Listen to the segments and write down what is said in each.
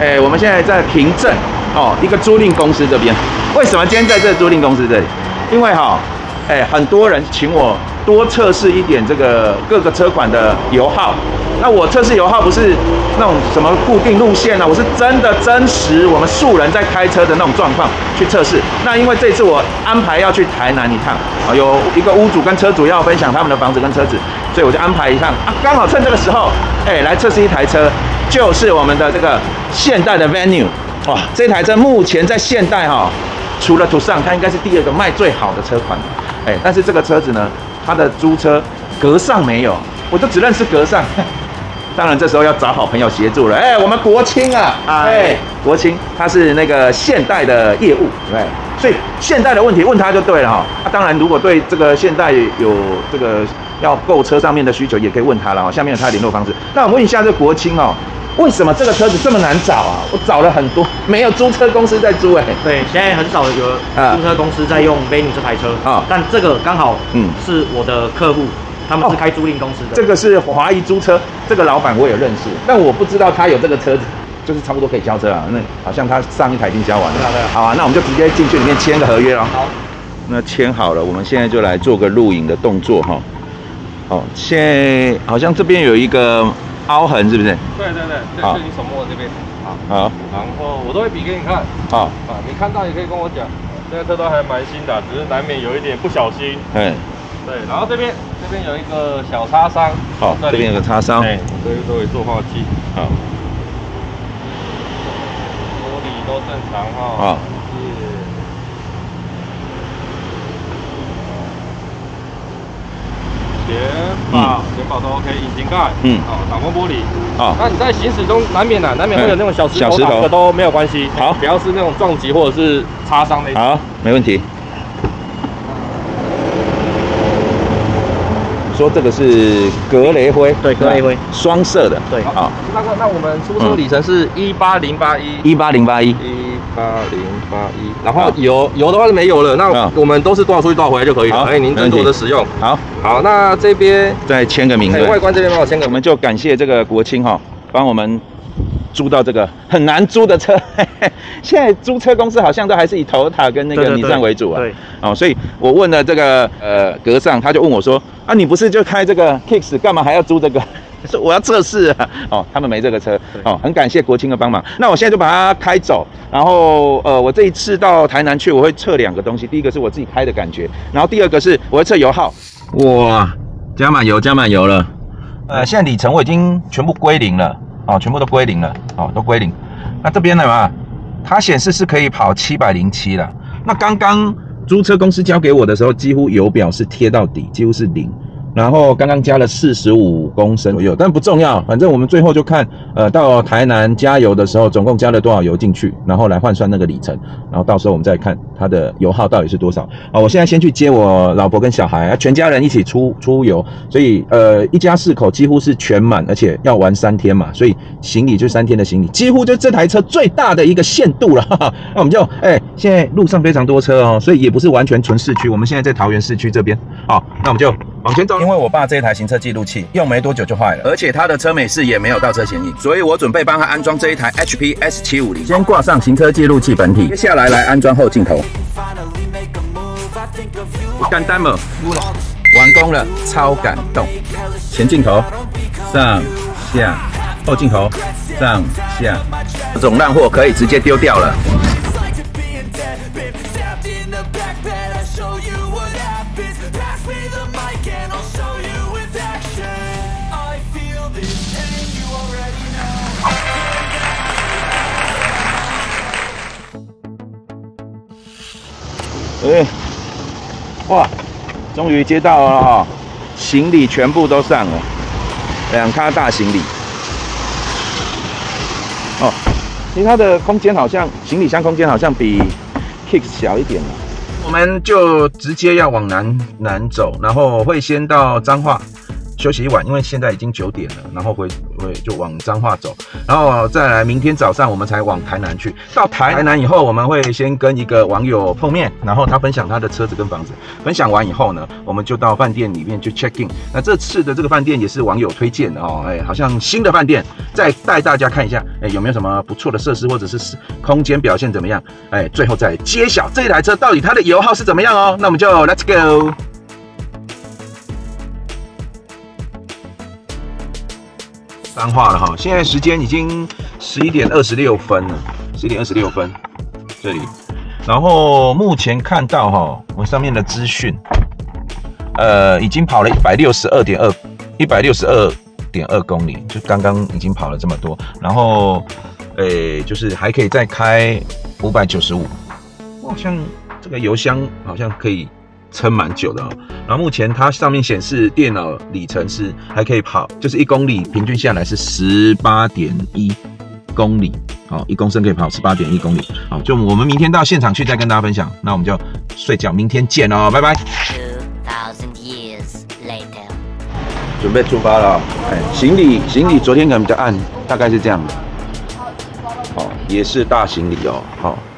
哎，我们现在在平镇哦，一个租赁公司这边。为什么今天在这租赁公司这里？因为哈，哎，很多人请我多测试一点这个各个车款的油耗。那我测试油耗不是那种什么固定路线啊，我是真的真实我们素人在开车的那种状况去测试。那因为这次我安排要去台南一趟啊，有一个屋主跟车主要分享他们的房子跟车子，所以我就安排一趟啊，刚好趁这个时候，哎，来测试一台车，就是我们的这个现代的 Venue。哇，这台车目前在现代哈，除了途尚，它应该是第二个卖最好的车款。哎，但是这个车子呢，它的租车格上没有，我就只认识格上。当然，这时候要找好朋友协助了。哎，我们国青啊，哎，国清他是那个现代的业务，对，所以现代的问题问他就对了哈。那当然，如果对这个现代有这个要购车上面的需求，也可以问他了哈。下面有他的联络方式。那我问一下这国清哦，为什么这个车子这么难找啊？我找了很多，没有租车公司在租哎。对，现在很少有租车公司在用 Venue 这台车啊，但这个刚好嗯是我的客户。他们是开租赁公司的，这个是华谊租车，这个老板我也认识，但我不知道他有这个车子，就是差不多可以交车啊。那好像他上一台已经交完了，好啊，那我们就直接进去里面签个合约了。好，那签好了，我们现在就来做个录影的动作哈。好，现在好像这边有一个凹痕，是不是？对对对，这是你手摸的这边。好，好，然后我都会比给你看。好，啊，你看到也可以跟我讲，这个车都还蛮新的，只是难免有一点不小心。嗯。对，然后这边这边有一个小擦伤，好，这边有个擦伤，哎，这边都有做化漆，好，玻璃都正常哈，好，前保前保都 OK，引擎盖，嗯，好，挡风玻璃，好，那你在行驶中难免的，难免会有那种小石头，小石头。都没有关系，好，不要是那种撞击或者是擦伤那种，好，没问题。说这个是格雷灰，对，格雷灰，双色的，对，好。那个，那我们出车里程是一八零八一，一八零八一，一八零八一。然后油油的话是没有了，那我们都是多少出去多少回来就可以了。哎，您斟酌的使用。好，好，那这边再签个名。外观这边帮我签个。我们就感谢这个国青哈，帮我们。租到这个很难租的车，现在租车公司好像都还是以头塔跟那个尼桑为主啊。对。哦，所以我问了这个呃格上，他就问我说：啊，你不是就开这个 Kicks，干嘛还要租这个？说我要测试啊。哦，他们没这个车。哦，很感谢国清的帮忙。那我现在就把它开走，然后呃，我这一次到台南去，我会测两个东西。第一个是我自己开的感觉，然后第二个是我会测油耗。哇，加满油，加满油了。呃，现在里程我已经全部归零了。哦，全部都归零了，哦，都归零。那这边呢嘛，它显示是可以跑七百零七了。那刚刚租车公司交给我的时候，几乎油表是贴到底，几乎是零。然后刚刚加了四十五公升左右，但不重要，反正我们最后就看，呃，到台南加油的时候，总共加了多少油进去，然后来换算那个里程，然后到时候我们再看它的油耗到底是多少。啊，我现在先去接我老婆跟小孩，啊全家人一起出出游，所以呃，一家四口几乎是全满，而且要玩三天嘛，所以行李就三天的行李，几乎就这台车最大的一个限度了。哈 哈那我们就，哎，现在路上非常多车哦，所以也不是完全纯市区，我们现在在桃园市区这边，好，那我们就。往前走，因为我爸这台行车记录器用没多久就坏了，而且他的车美式也没有倒车嫌疑，所以我准备帮他安装这一台 HP S 七五零。先挂上行车记录器本体，接下来来安装后镜头。干单了，完工了，超感动！前镜头上下，后镜头上下，这种烂货可以直接丢掉了。哎，哇，终于接到了哈，行李全部都上了，两卡大行李。哦，其他的空间好像行李箱空间好像比 Kicks 小一点了。我们就直接要往南南走，然后会先到彰化休息一晚，因为现在已经九点了，然后回会就往彰化走，然后再来明天早上我们才往台南去。到台南以后，我们会先跟一个网友碰面，然后他分享他的车子跟房子。分享完以后呢，我们就到饭店里面去 check in。那这次的这个饭店也是网友推荐的哦，哎，好像新的饭店，再带大家看一下，哎，有没有什么不错的设施或者是空间表现怎么样？哎，最后再揭晓这一台车到底它的油耗是怎么样哦。那我们就 let's go。脏话了哈，现在时间已经十一点二十六分了，十一点二十六分，这里，然后目前看到哈，我上面的资讯，呃，已经跑了一百六十二点二，一百六十二点二公里，就刚刚已经跑了这么多，然后，诶，就是还可以再开五百九十五，好像这个油箱好像可以。撑蛮久的哦，然后目前它上面显示电脑里程是还可以跑，就是一公里平均下来是十八点一公里，好，一公升可以跑十八点一公里，好，就我们明天到现场去再跟大家分享，那我们就睡觉，明天见哦，拜拜。准备出发了，哎，行李行李昨天可能比较暗，大概是这样。的，好，也是大行李哦，好，所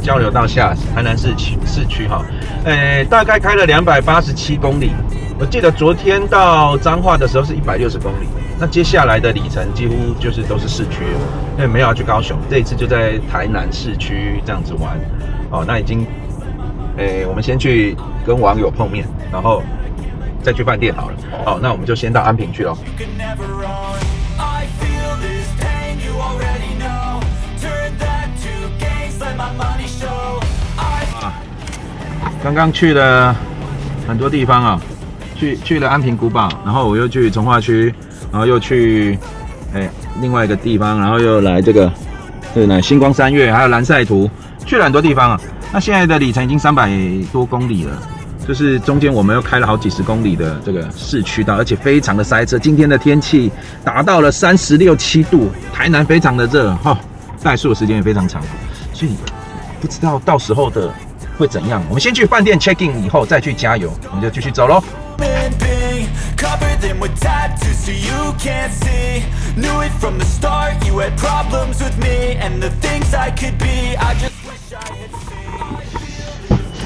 交流道下，台南市区市区哈，呃，大概开了两百八十七公里。我记得昨天到彰化的时候是一百六十公里，那接下来的里程几乎就是都是市区，因为没有要去高雄，这一次就在台南市区这样子玩。哦，那已经，诶，我们先去跟网友碰面，然后再去饭店好了。好，那我们就先到安平去喽。刚刚去了很多地方啊，去去了安平古堡，然后我又去从化区，然后又去哎另外一个地方，然后又来这个这个呢星光三月，还有蓝赛图，去了很多地方啊。那现在的里程已经三百多公里了，就是中间我们又开了好几十公里的这个市区道，而且非常的塞车。今天的天气达到了三十六七度，台南非常的热哈，怠速的时间也非常长，所以不知道到时候的。会怎样？我们先去饭店 check in，以后再去加油，我们就继续走喽。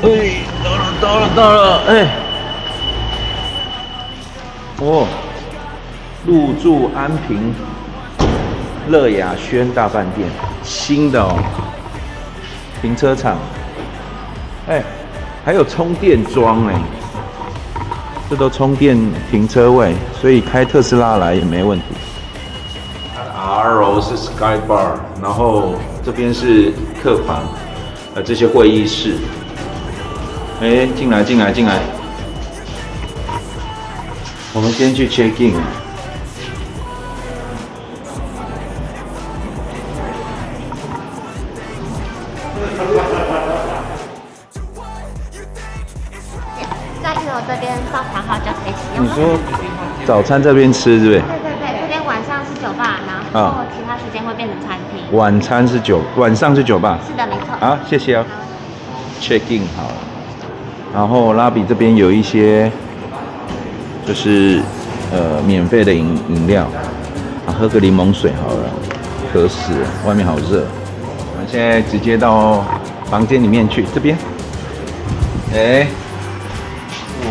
哎，到了，到了，到了，哎，哦，入住安平乐雅轩大饭店，新的哦，停车场。哎，还有充电桩哎，这都充电停车位，所以开特斯拉来也没问题。二楼是 Sky Bar，然后这边是客房，呃，这些会议室。哎，进来进来进来，我们先去 check in。说早餐这边吃是不是？对对对，这边晚上是酒吧，然后其他时间会变成餐厅。晚餐是酒，晚上是酒吧。是的，没错。好，谢谢哦。Check in 好，然后拉比这边有一些，就是呃免费的饮饮料，啊，喝个柠檬水好了，渴死了，外面好热。我们现在直接到房间里面去，这边。哎。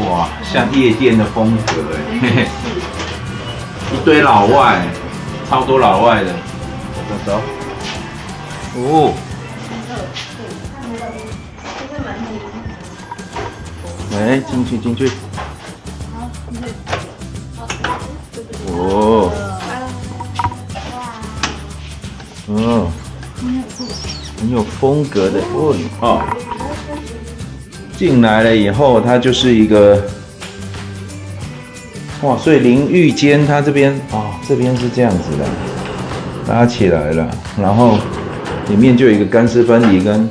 哇，像夜店的风格哎，一堆老外，超多老外的，走走。哦，哎，进去进去。哦，哦，很有风格的哦。进来了以后，它就是一个哇，所以淋浴间它这边啊，这边是这样子的，拉起来了，然后里面就有一个干湿分离跟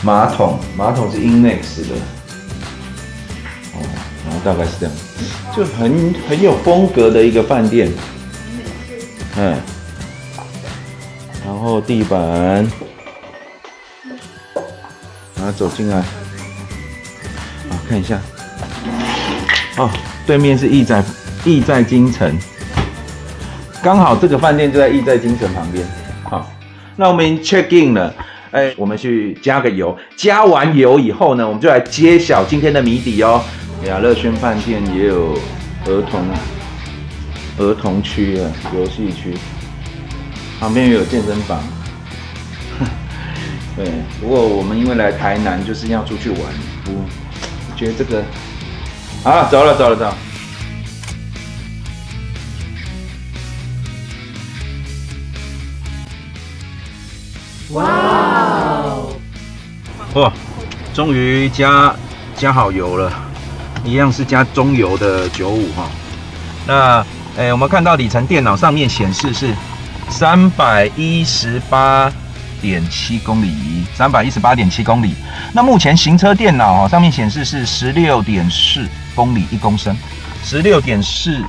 马桶，马桶是 Inex 的，哦，然后大概是这样，就很很有风格的一个饭店，嗯，然后地板，然后走进来，啊，看一下，哦。对面是意在意在京城，刚好这个饭店就在意在京城旁边。好，那我们 check in 了，哎，我们去加个油。加完油以后呢，我们就来揭晓今天的谜底哦。雅乐轩饭店也有儿童儿童区啊，游戏区，旁边也有健身房。对，不过我们因为来台南就是要出去玩，我觉得这个。好，走了，走了，走。哇哦！哇，终于加加好油了，一样是加中油的九五哈。那，哎，我们看到里程电脑上面显示是三百一十八点七公里，三百一十八点七公里。那目前行车电脑上面显示是十六点四。公里一公升，十六点四，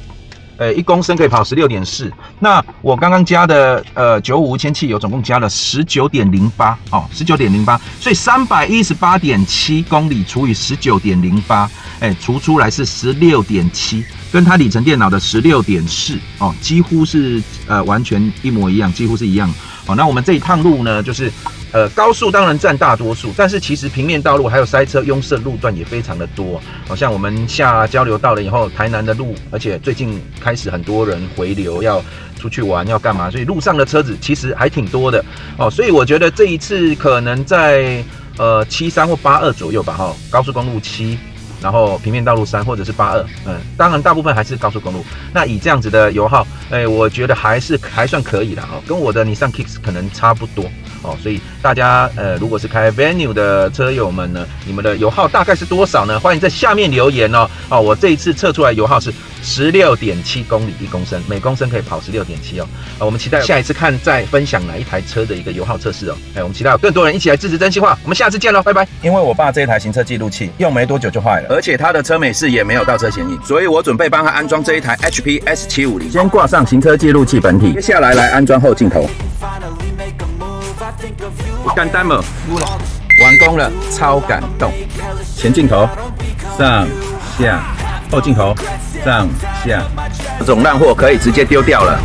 呃，一公升可以跑十六点四。那我刚刚加的呃九五无铅汽油，总共加了十九点零八哦，十九点零八，所以三百一十八点七公里除以十九点零八，哎，除出来是十六点七，跟它里程电脑的十六点四哦，几乎是呃完全一模一样，几乎是一样。好，那我们这一趟路呢，就是。呃，高速当然占大多数，但是其实平面道路还有塞车拥塞路段也非常的多。好像我们下交流道了以后，台南的路，而且最近开始很多人回流要出去玩要干嘛，所以路上的车子其实还挺多的。哦，所以我觉得这一次可能在呃七三或八二左右吧，哈，高速公路七，然后平面道路三或者是八二，嗯，当然大部分还是高速公路。那以这样子的油耗，哎，我觉得还是还算可以的哦，跟我的尼桑 Kicks 可能差不多。哦，所以大家呃，如果是开 Venue 的车友们呢，你们的油耗大概是多少呢？欢迎在下面留言哦。哦，我这一次测出来油耗是十六点七公里一公升，每公升可以跑十六点七哦。啊，我们期待下一次看再分享哪一台车的一个油耗测试哦。哎，我们期待有更多人一起来支持真心话。我们下次见喽，拜拜。因为我爸这一台行车记录器用没多久就坏了，而且他的车美式也没有倒车嫌疑，所以我准备帮他安装这一台 HP S 七五零。先挂上行车记录器本体，接下来来安装后镜头。干单了，完工了，超感动！前镜头上下，后镜头上下，这种烂货可以直接丢掉了。